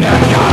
yeah